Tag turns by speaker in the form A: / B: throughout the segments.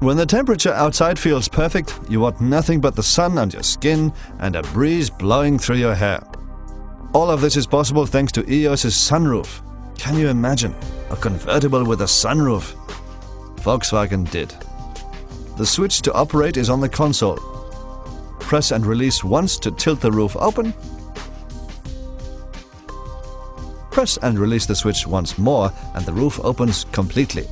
A: When the temperature outside feels perfect, you want nothing but the sun on your skin and a breeze blowing through your hair. All of this is possible thanks to EOS's sunroof. Can you imagine? A convertible with a sunroof. Volkswagen did. The switch to operate is on the console. Press and release once to tilt the roof open. Press and release the switch once more and the roof opens completely.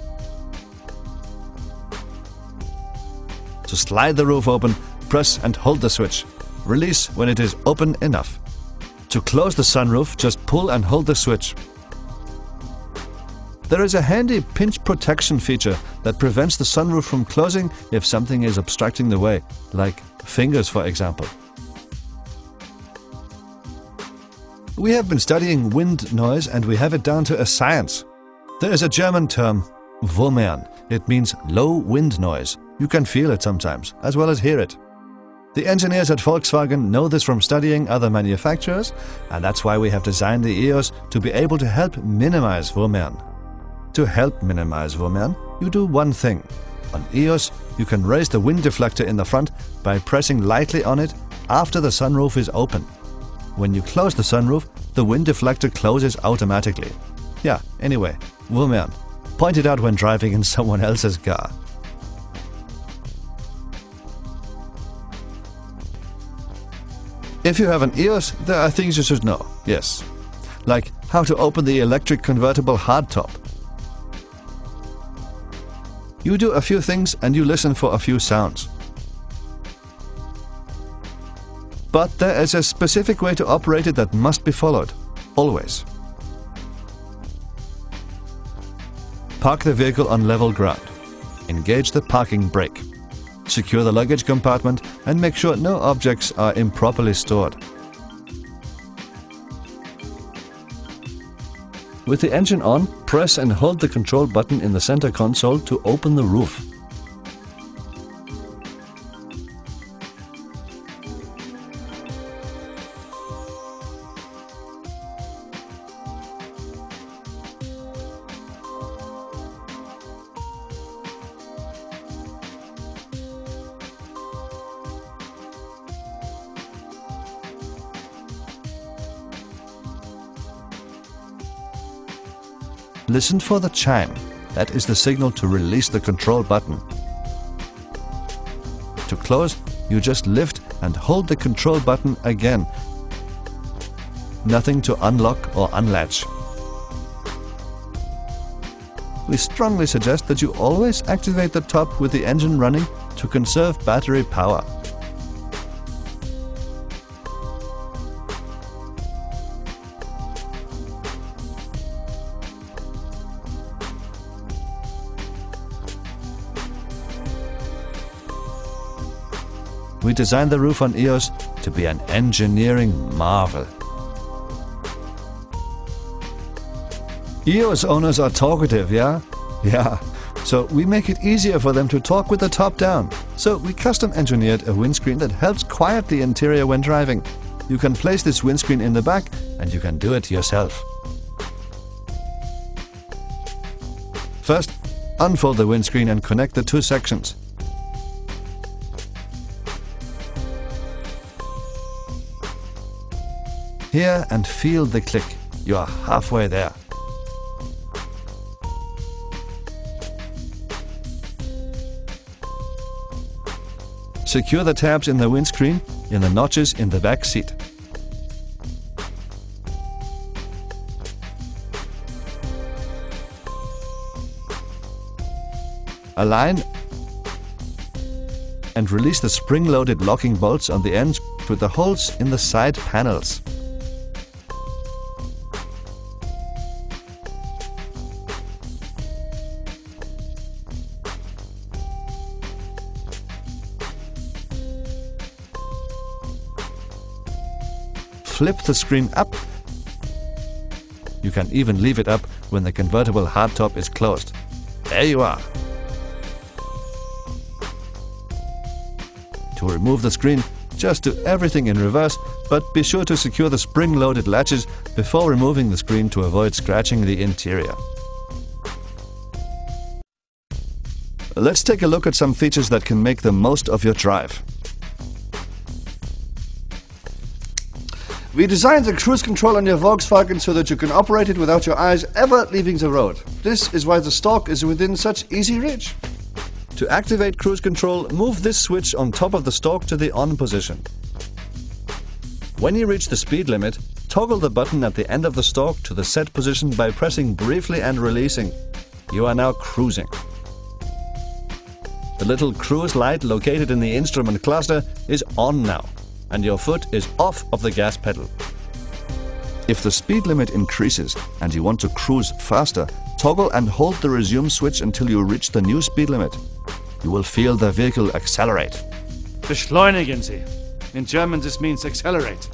A: Slide the roof open, press and hold the switch. Release when it is open enough. To close the sunroof, just pull and hold the switch. There is a handy pinch protection feature that prevents the sunroof from closing if something is obstructing the way, like fingers for example. We have been studying wind noise and we have it down to a science. There is a German term, Wummern. It means low wind noise. You can feel it sometimes, as well as hear it. The engineers at Volkswagen know this from studying other manufacturers, and that's why we have designed the EOS to be able to help minimize Wummern. To help minimize Wummern, you do one thing. On EOS, you can raise the wind deflector in the front by pressing lightly on it after the sunroof is open. When you close the sunroof, the wind deflector closes automatically. Yeah, anyway, Wummern. Point it out when driving in someone else's car. If you have an EOS, there are things you should know, yes. Like how to open the electric convertible hardtop you do a few things and you listen for a few sounds. But there is a specific way to operate it that must be followed, always. Park the vehicle on level ground. Engage the parking brake. Secure the luggage compartment and make sure no objects are improperly stored. With the engine on, press and hold the control button in the center console to open the roof. Listen for the chime. That is the signal to release the control button. To close, you just lift and hold the control button again. Nothing to unlock or unlatch. We strongly suggest that you always activate the top with the engine running to conserve battery power. We designed the roof on EOS to be an engineering marvel. EOS owners are talkative, yeah? Yeah. So we make it easier for them to talk with the top down. So we custom engineered a windscreen that helps quiet the interior when driving. You can place this windscreen in the back and you can do it yourself. First, unfold the windscreen and connect the two sections. Hear and feel the click. You are halfway there. Secure the tabs in the windscreen in the notches in the back seat. Align and release the spring-loaded locking bolts on the ends with the holes in the side panels. Flip the screen up. You can even leave it up when the convertible hardtop is closed. There you are. To remove the screen, just do everything in reverse, but be sure to secure the spring-loaded latches before removing the screen to avoid scratching the interior. let's take a look at some features that can make the most of your drive. We designed the cruise control on your Volkswagen so that you can operate it without your eyes ever leaving the road. This is why the stalk is within such easy reach. To activate cruise control, move this switch on top of the stalk to the on position. When you reach the speed limit, toggle the button at the end of the stalk to the set position by pressing briefly and releasing. You are now cruising. The little cruise light located in the instrument cluster is on now and your foot is off of the gas pedal. If the speed limit increases and you want to cruise faster, toggle and hold the resume switch until you reach the new speed limit. You will feel the vehicle accelerate.
B: Beschleunigen Sie. In German this means accelerate.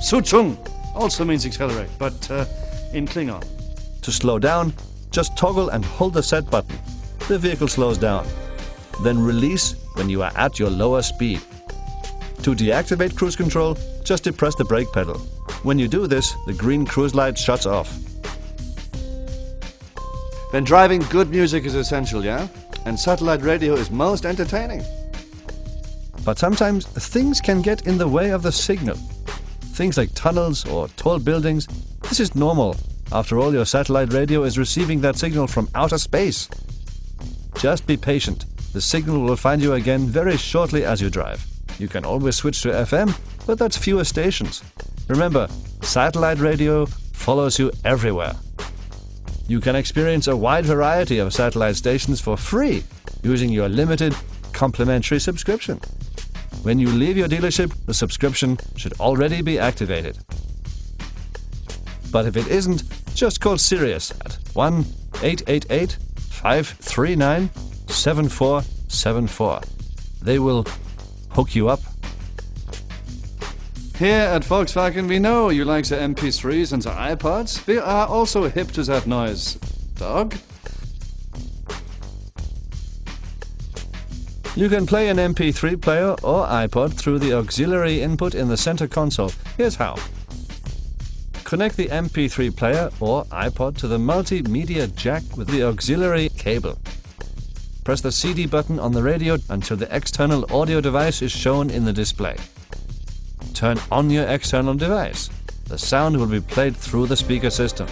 B: Zuzung also means accelerate, but uh, in Klingon.
A: To slow down, just toggle and hold the set button. The vehicle slows down. Then release when you are at your lower speed. To deactivate cruise control, just depress the brake pedal. When you do this, the green cruise light shuts off. When driving, good music is essential, yeah? And satellite radio is most entertaining. But sometimes things can get in the way of the signal. Things like tunnels or tall buildings. This is normal. After all, your satellite radio is receiving that signal from outer space. Just be patient. The signal will find you again very shortly as you drive. You can always switch to FM, but that's fewer stations. Remember, satellite radio follows you everywhere. You can experience a wide variety of satellite stations for free using your limited complimentary subscription. When you leave your dealership, the subscription should already be activated. But if it isn't, just call Sirius at 1 888 539 7474. They will hook you up. Here at Volkswagen, we know you like the MP3s and the iPods. We are also hip to that noise. Dog? You can play an MP3 player or iPod through the auxiliary input in the center console. Here's how. Connect the MP3 player or iPod to the multimedia jack with the auxiliary cable. Press the CD button on the radio until the external audio device is shown in the display. Turn on your external device. The sound will be played through the speaker system.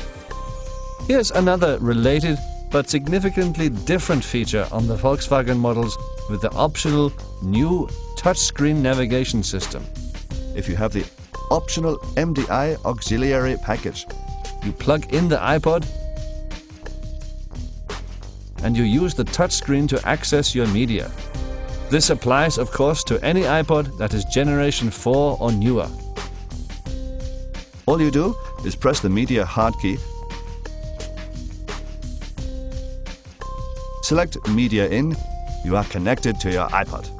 A: Here's another related but significantly different feature on the Volkswagen models with the optional new touchscreen navigation system. If you have the optional MDI auxiliary package, you plug in the iPod and you use the touchscreen to access your media. This applies, of course, to any iPod that is generation 4 or newer. All you do is press the media hard key, select media in, you are connected to your iPod.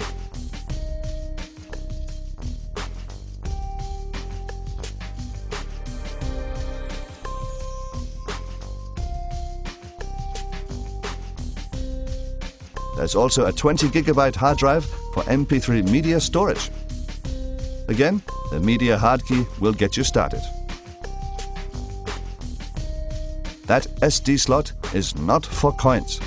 A: There's also a 20 gigabyte hard drive for MP3 media storage. Again, the media hard key will get you started. That SD slot is not for coins.